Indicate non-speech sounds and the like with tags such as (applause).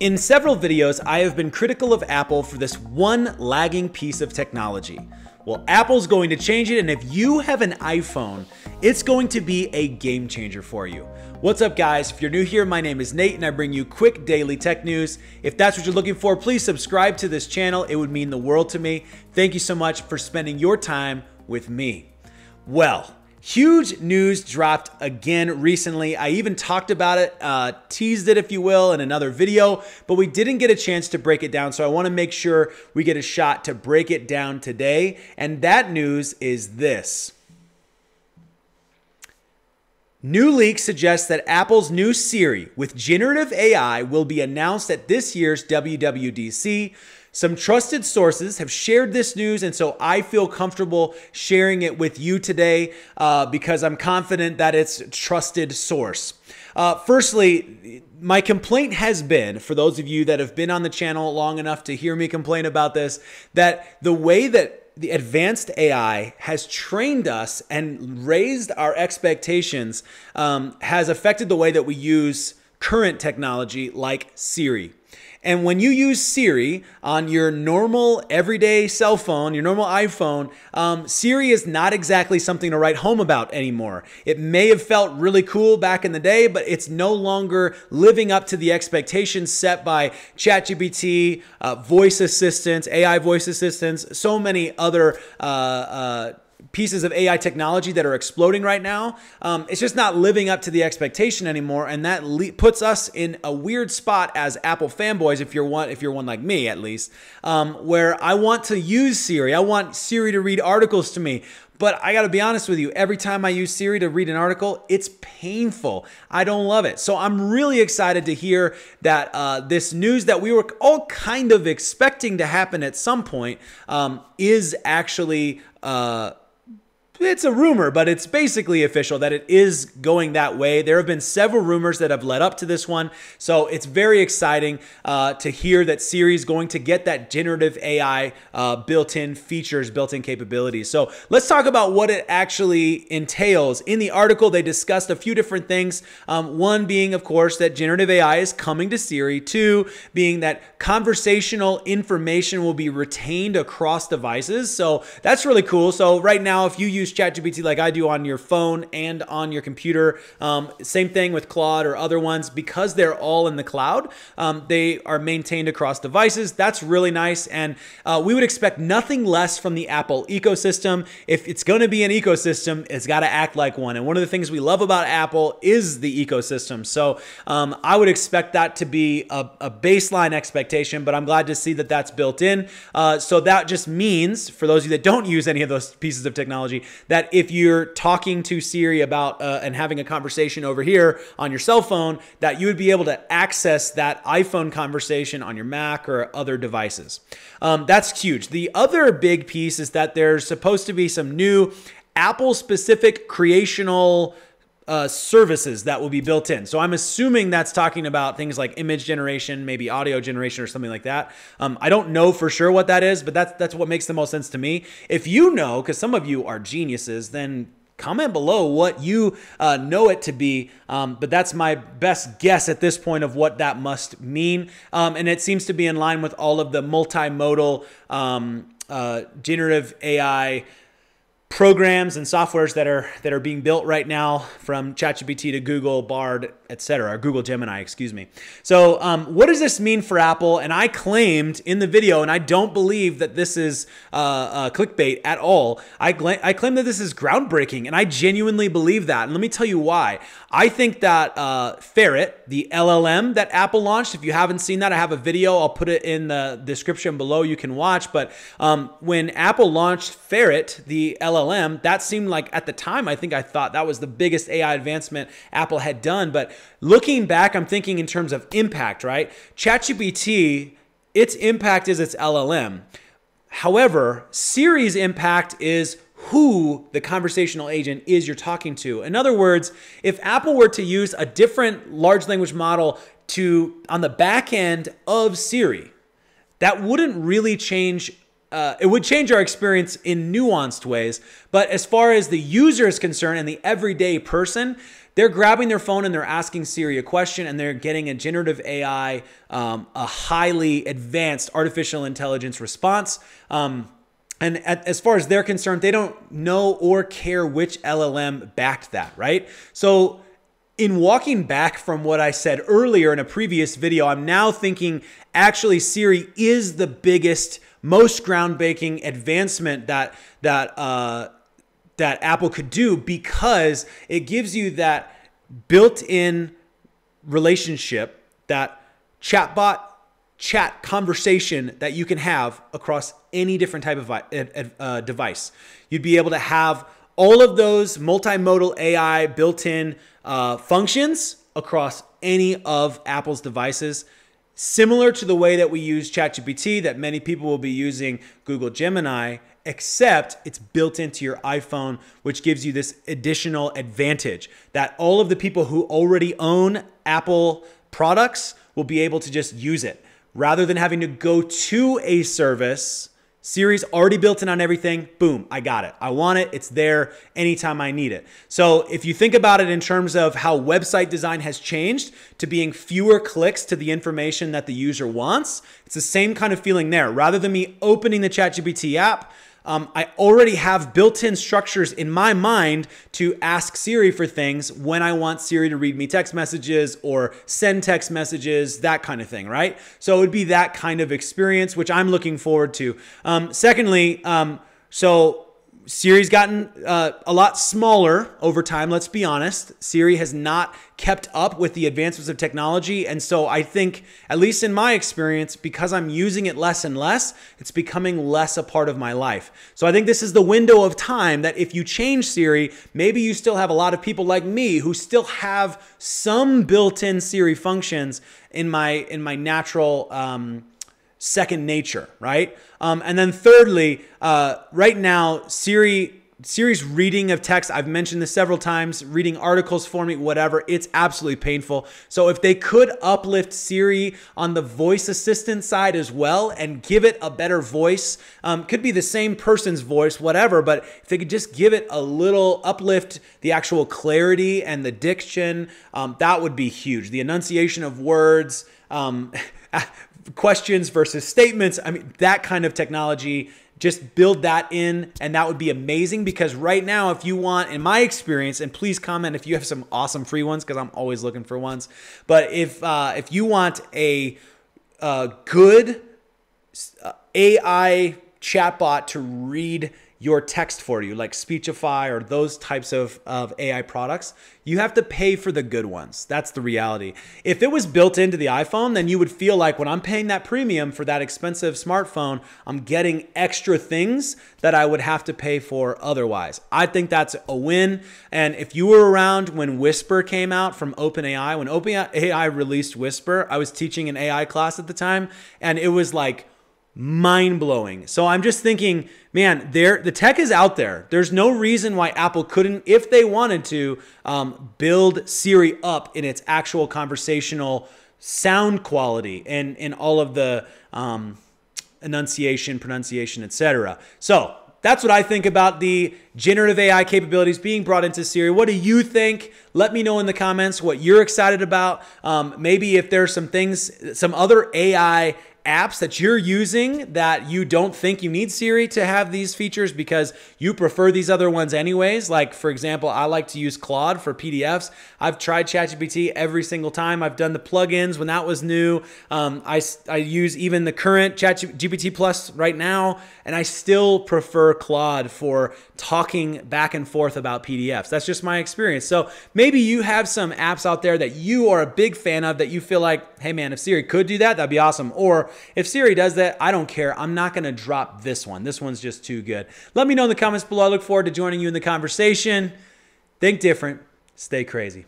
In several videos, I have been critical of Apple for this one lagging piece of technology. Well, Apple's going to change it, and if you have an iPhone, it's going to be a game changer for you. What's up, guys? If you're new here, my name is Nate, and I bring you quick daily tech news. If that's what you're looking for, please subscribe to this channel. It would mean the world to me. Thank you so much for spending your time with me. Well, Huge news dropped again recently. I even talked about it, uh, teased it, if you will, in another video, but we didn't get a chance to break it down. So I want to make sure we get a shot to break it down today. And that news is this. New leaks suggest that Apple's new Siri with generative AI will be announced at this year's WWDC. Some trusted sources have shared this news, and so I feel comfortable sharing it with you today uh, because I'm confident that it's a trusted source. Uh, firstly, my complaint has been, for those of you that have been on the channel long enough to hear me complain about this, that the way that the advanced AI has trained us and raised our expectations um, has affected the way that we use current technology like Siri. And when you use Siri on your normal everyday cell phone, your normal iPhone, um, Siri is not exactly something to write home about anymore. It may have felt really cool back in the day, but it's no longer living up to the expectations set by ChatGPT, uh, voice assistants, AI voice assistants, so many other uh, uh, pieces of AI technology that are exploding right now. Um, it's just not living up to the expectation anymore, and that le- puts us in a weird spot as Apple fanboys. If you're one, if you're one like me, at least, um, where I want to use Siri, I want Siri to read articles to me. But I got to be honest with you, every time I use Siri to read an article, it's painful. I don't love it. So I'm really excited to hear that uh, this news that we were all kind of expecting to happen at some point um, is actually. Uh, it's a rumor, but it's basically official that it is going that way. There have been several rumors that have led up to this one. So it's very exciting uh, to hear that Siri is going to get that generative AI uh, built in features, built in capabilities. So let's talk about what it actually entails. In the article, they discussed a few different things. Um, one being, of course, that generative AI is coming to Siri. Two being that conversational information will be retained across devices. So that's really cool. So right now, if you use use ChatGPT like I do on your phone and on your computer. Um, same thing with Claude or other ones because they're all in the cloud. Um, they are maintained across devices. That's really nice, and uh, we would expect nothing less from the Apple ecosystem. If it's going to be an ecosystem, it's got to act like one. And one of the things we love about Apple is the ecosystem. So um, I would expect that to be a, a, baseline expectation, but I'm glad to see that that's built in. Uh, so that just means for those of you that don't use any of those pieces of technology, that if you're talking to Siri about uh, and having a conversation over here on your cell phone, that you would be able to access that iPhone conversation on your Mac or other devices. Um, that's huge. The other big piece is that there's supposed to be some new Apple specific creational uh, services that will be built in. So I'm assuming that's talking about things like image generation, maybe audio generation or something like that. Um, I don't know for sure what that is, but that's that's what makes the most sense to me. If you know, because some of you are geniuses, then comment below what you uh, know it to be. Um, but that's my best guess at this point of what that must mean. Um, and it seems to be in line with all of the multimodal um, uh, generative AI programs and softwares that are that are being built right now from ChatGPT to Google Bard, etc., or Google Gemini, excuse me. So, um, what does this mean for Apple? And I claimed in the video, and I don't believe that this is uh, uh, clickbait at all. I, I claim that this is groundbreaking, and I genuinely believe that. And let me tell you why. I think that uh, Ferret, the LLM that Apple launched, if you haven't seen that, I have a video. I'll put it in the description below. You can watch. But um, when Apple launched Ferret, the LLM LLM, that seemed like at the time, I think I thought that was the biggest AI advancement Apple had done. But looking back, I'm thinking in terms of impact, right? ChatGPT, its impact is its LLM. However, Siri's impact is who the conversational agent is you're talking to. In other words, if Apple were to use a different large language model to on the back end of Siri, that wouldn't really change uh, it would change our experience in nuanced ways. But as far as the user is concerned and the everyday person, they're grabbing their phone and they're asking Siri a question and they're getting a generative AI, um, a highly advanced artificial intelligence response. Um, and at, as far as they're concerned, they don't know or care which LLM backed that, right? So in walking back from what I said earlier in a previous video, I'm now thinking actually Siri is the biggest, most groundbreaking advancement that that uh, that Apple could do because it gives you that built-in relationship, that chatbot chat conversation that you can have across any different type of uh, device. You'd be able to have all of those multimodal AI built-in uh, functions across any of Apple's devices, similar to the way that we use ChatGPT, that many people will be using Google Gemini, except it's built into your iPhone, which gives you this additional advantage that all of the people who already own Apple products will be able to just use it rather than having to go to a service Siri's already built in on everything. Boom, I got it. I want it. It's there anytime I need it. So if you think about it in terms of how website design has changed to being fewer clicks to the information that the user wants, it's the same kind of feeling there. Rather than me opening the ChatGPT app, um, I already have built-in structures in my mind to ask Siri for things when I want Siri to read me text messages or send text messages, that kind of thing, right? So it would be that kind of experience, which I'm looking forward to. Um, secondly, um, so Siri's gotten uh, a lot smaller over time, let's be honest. Siri has not kept up with the advancements of technology. And so I think, at least in my experience, because I'm using it less and less, it's becoming less a part of my life. So I think this is the window of time that if you change Siri, maybe you still have a lot of people like me who still have some built-in Siri functions in my in my natural um, second nature, right? Um, and then thirdly, uh, right now, Siri Siri's reading of text, I've mentioned this several times, reading articles for me, whatever, it's absolutely painful. So if they could uplift Siri on the voice assistant side as well and give it a better voice, um, could be the same person's voice, whatever, but if they could just give it a little uplift, the actual clarity and the diction, um, that would be huge. The enunciation of words, um, (laughs) questions versus statements. I mean, that kind of technology, just build that in, and that would be amazing because right now, if you want, in my experience, and please comment if you have some awesome free ones because I'm always looking for ones. But if uh, if you want a, a good uh, AI chatbot to read your text for you, like Speechify or those types of, of AI products, you have to pay for the good ones. That's the reality. If it was built into the iPhone, then you would feel like when I'm paying that premium for that expensive smartphone, I'm getting extra things that I would have to pay for otherwise. I think that's a win. And if you were around when Whisper came out from OpenAI, when OpenAI released Whisper, I was teaching an AI class at the time, and it was like, mind blowing. So I'm just thinking, man, there the tech is out there. There's no reason why Apple couldn't, if they wanted to, um, build Siri up in its actual conversational sound quality and in all of the um, enunciation, pronunciation, etc. So that's what I think about the generative AI capabilities being brought into Siri. What do you think? Let me know in the comments what you're excited about. Um, maybe if there's some things, some other AI apps that you're using that you don't think you need Siri to have these features because you prefer these other ones anyways. Like for example, I like to use Claude for PDFs. I've tried ChatGPT every single time. I've done the plugins when that was new. Um, I, I use even the current ChatGPT Plus right now, and I still prefer Claude for talking back and forth about PDFs. That's just my experience. So maybe you have some apps out there that you are a big fan of that you feel like, hey man, if Siri could do that, that'd be awesome. Or if Siri does that, I don't care. I'm not going to drop this one. This one's just too good. Let me know in the comments below. I look forward to joining you in the conversation. Think different, stay crazy.